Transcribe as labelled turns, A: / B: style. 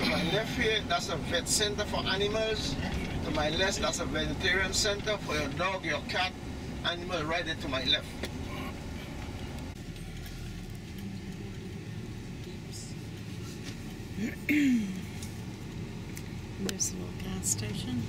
A: to my left here, that's a vet center for animals. To my left, that's a vegetarian center for your dog, your cat, animal right there to my left.
B: There's a little gas station.